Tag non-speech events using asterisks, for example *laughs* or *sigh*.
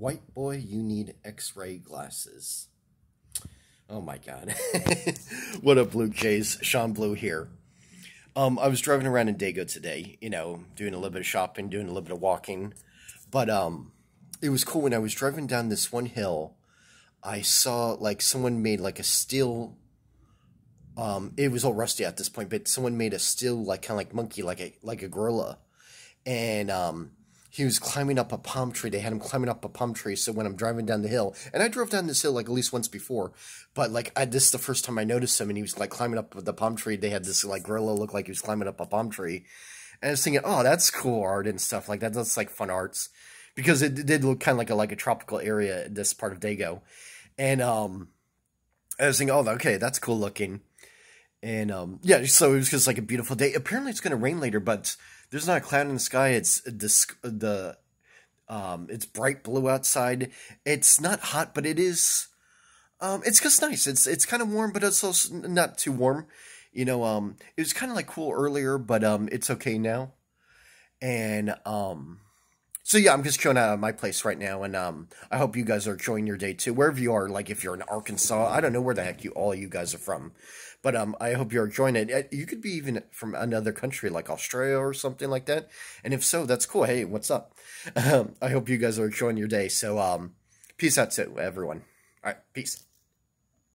White boy, you need x-ray glasses. Oh my god. *laughs* what up, Blue Jays? Shaun Blue here. Um, I was driving around in Dago today, you know, doing a little bit of shopping, doing a little bit of walking. But um, it was cool when I was driving down this one hill. I saw like someone made like a steel. Um, it was all rusty at this point, but someone made a steel like kind of like monkey, like a like a gorilla, and um, he was climbing up a palm tree. They had him climbing up a palm tree. So when I'm driving down the hill, and I drove down this hill like at least once before, but like I, this is the first time I noticed him, and he was like climbing up the palm tree. They had this like gorilla look like he was climbing up a palm tree, and I was thinking, oh, that's cool art and stuff like that. That's like fun arts because it did look kind of like a like a tropical area. This part of Dago, and um, I was thinking, oh, okay, that's cool looking. And um, yeah, so it was just like a beautiful day. Apparently, it's going to rain later, but there's not a cloud in the sky. It's the the um, it's bright blue outside. It's not hot, but it is. Um, it's just nice. It's it's kind of warm, but it's also not too warm. You know, um, it was kind of like cool earlier, but um, it's okay now. And um, so yeah, I'm just chilling out of my place right now, and um, I hope you guys are enjoying your day too, wherever you are. Like if you're in Arkansas, I don't know where the heck you all you guys are from, but um, I hope you're enjoying it. Uh, you could be even from another country like Australia or something like that, and if so, that's cool. Hey, what's up? Um, *laughs* I hope you guys are enjoying your day. So um, peace out to everyone. All right, peace.